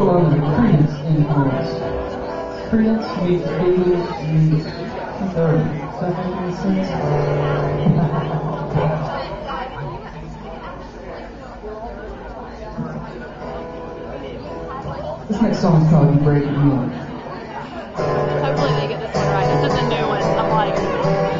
the Prince influence. Prince make sense? this next probably breaking you up. Hopefully they get this one right. This is a new one. I'm like,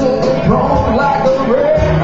dancing home like a red